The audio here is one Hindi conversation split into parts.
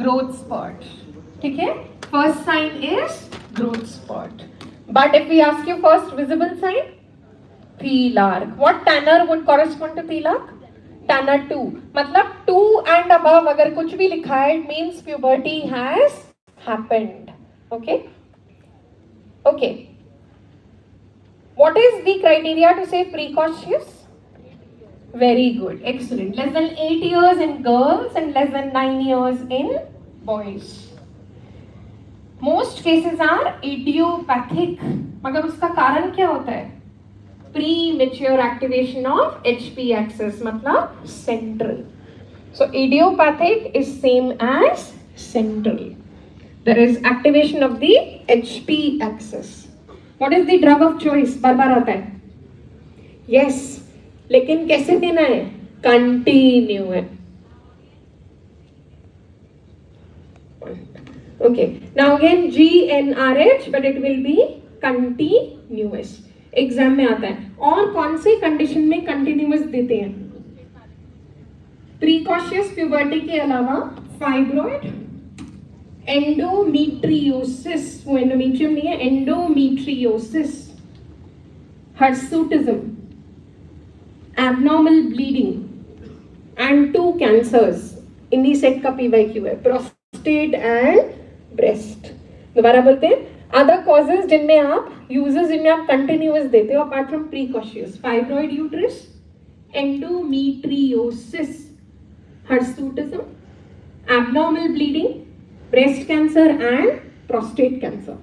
growth spurt ठीक है? First sign is growth spurt but if we ask you first visible sign पीलार्क what Tanner would correspond to पीलार्क Tanner two मतलब टू एंड अब अगर कुछ भी लिखा है means puberty has happened okay okay what is the criteria to say precocious Very good, excellent. Less than 8 years in girls and less than 9 years in boys. Most cases are idiopathic. मगर उसका कारण क्या होता है premature activation of H P axis मतलब central so idiopathic is same as central there is activation of the HP axis. What is the drug of choice? बार बार आता है yes, लेकिन कैसे देना है? कंटिन्यू है। Okay. Now again GnRH but it will be continuous. Exam में आता है। और कौन से कंडीशन में कंटिन्यूस देते हैं? प्रीकॉशियस प्यूबर्टी के अलावा फाइब्रॉइड एंडोमीट्रियोसिस वो एंडोमीट्रियम नहीं है endometriosis hirsutism abnormal bleeding and two cancers इन्हीं सेट का पीवाईक्यू है प्रोस्टेट एंड ब्रेस्ट दोबारा बोलते हैं अदर कॉजेज जिनमें आप यूजेस जिनमें आप कंटिन्यूस देते हो apart from precocious fibroid uterus endometriosis hirsutism abnormal bleeding, breast cancer and prostate cancer.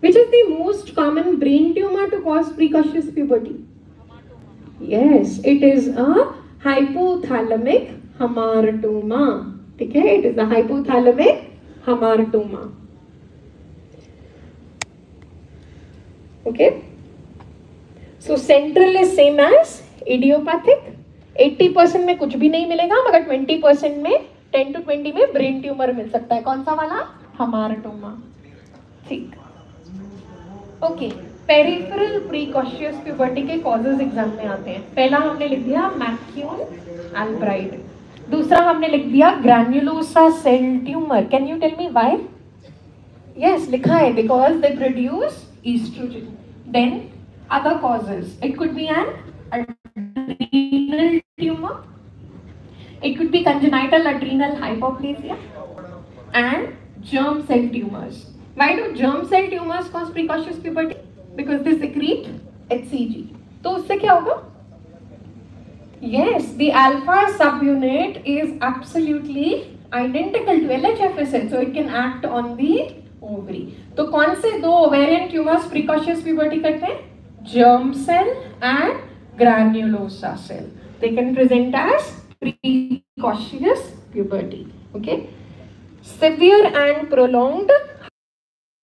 Which is the most common brain tumor to cause precocious puberty? yes, it is a hypothalamic hamartoma. ठीक है? It is hypothalamic hamartoma okay so central is same as idiopathic 80 percent में कुछ भी नहीं मिलेगा, मगर 20 परसेंट में 10 टू 20 में ब्रेन ट्यूमर मिल सकता है। कौन सा वाला? हमारटोमा ठीक। Okay okay. Peripheral precocious puberty के कॉजेज एग्ज़ाम में आते हैं। पहला हमने लिख दिया मैक्यून एल्ब्राइड दूसरा हमने लिख दिया granulosa cell tumor can you tell me why yes लिखा है because they produce estrogen then other causes it could be an tumor it could be congenital adrenal hypoplasia and germ cell tumors why do germ cell tumors cause precocious puberty? Because they secrete hcg तो उससे क्या होगा yes the alpha subunit is absolutely identical to LHFSL so it can act on the ovary तो कौन से दो ovarian tumors precocious puberty करते हैं germ cell and granulosa cell they can present as precocious puberty okay severe and prolonged